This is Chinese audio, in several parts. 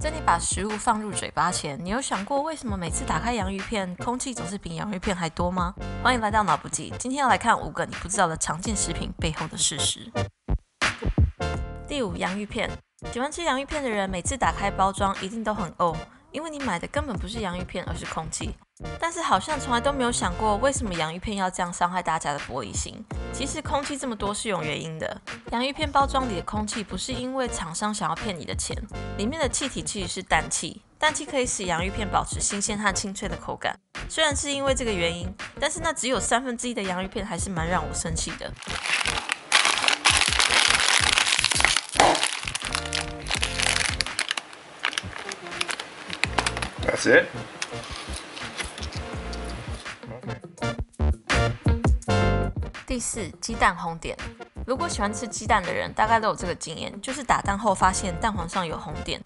在你把食物放入嘴巴前，你有想过为什么每次打开洋芋片，空气总是比洋芋片还多吗？欢迎来到脑补记，今天要来看五个你不知道的常见食品背后的事实。第五，洋芋片。喜欢吃洋芋片的人，每次打开包装一定都很哦，因为你买的根本不是洋芋片，而是空气。但是好像从来都没有想过，为什么洋芋片要这样伤害大家的玻璃心？其实空气这么多是有原因的。洋芋片包装里的空气不是因为厂商想要骗你的钱，里面的气体其实是氮气，氮气可以使洋芋片保持新鲜和清脆的口感。虽然是因为这个原因，但是那只有三分之一的洋芋片还是蛮让我生气的。第四，鸡蛋红点。如果喜欢吃鸡蛋的人，大概都有这个经验，就是打蛋后发现蛋黄上有红点。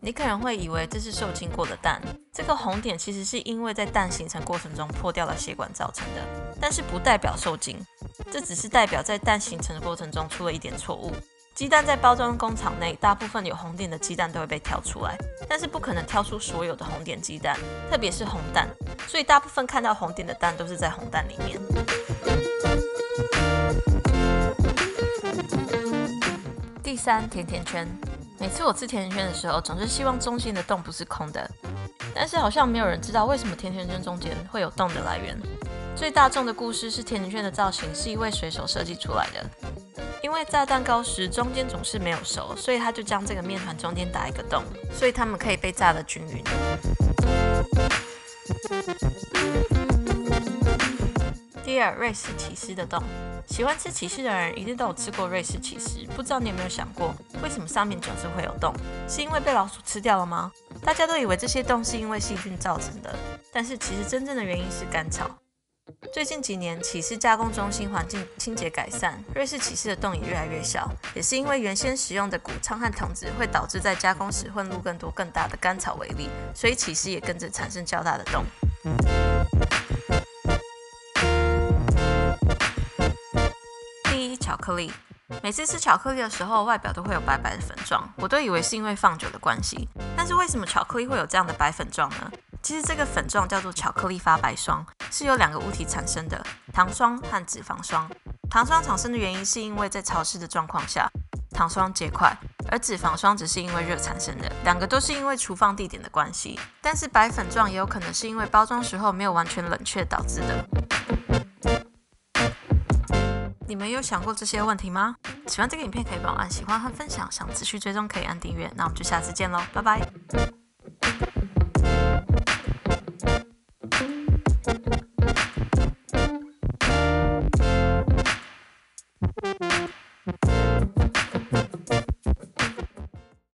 你可能会以为这是受精过的蛋，这个红点其实是因为在蛋形成过程中破掉了血管造成的，但是不代表受精，这只是代表在蛋形成的过程中出了一点错误。鸡蛋在包装工厂内，大部分有红点的鸡蛋都会被挑出来，但是不可能挑出所有的红点鸡蛋，特别是红蛋，所以大部分看到红点的蛋都是在红蛋里面。第三，甜甜圈。每次我吃甜甜圈的时候，总是希望中心的洞不是空的，但是好像没有人知道为什么甜甜圈中间会有洞的来源。最大众的故事是甜甜圈的造型是一位水手设计出来的。因为炸蛋糕时中间总是没有熟，所以他就将这个面团中间打一个洞，所以它们可以被炸得均匀。第二，瑞士起司的洞。喜欢吃起司的人一定都有吃过瑞士起司，不知道你有没有想过，为什么上面总是会有洞？是因为被老鼠吃掉了吗？大家都以为这些洞是因为细菌造成的，但是其实真正的原因是干草。最近几年，起司加工中心环境清洁改善，瑞士起司的洞也越来越小，也是因为原先使用的谷仓和桶子会导致在加工时混入更多更大的干草为例，所以起司也跟着产生较大的洞。第一，巧克力。每次吃巧克力的时候，外表都会有白白的粉状，我都以为是因为放久的关系。但是为什么巧克力会有这样的白粉状呢？其实这个粉状叫做巧克力发白霜，是由两个物体产生的，糖霜和脂肪霜。糖霜产生的原因是因为在潮湿的状况下，糖霜结块，而脂肪霜只是因为热产生的，两个都是因为厨房地点的关系。但是白粉状也有可能是因为包装时候没有完全冷却导致的。你们有想过这些问题吗？喜欢这个影片可以帮我按喜欢和分享，想持续追踪可以按订阅。那我们就下次见喽，拜拜。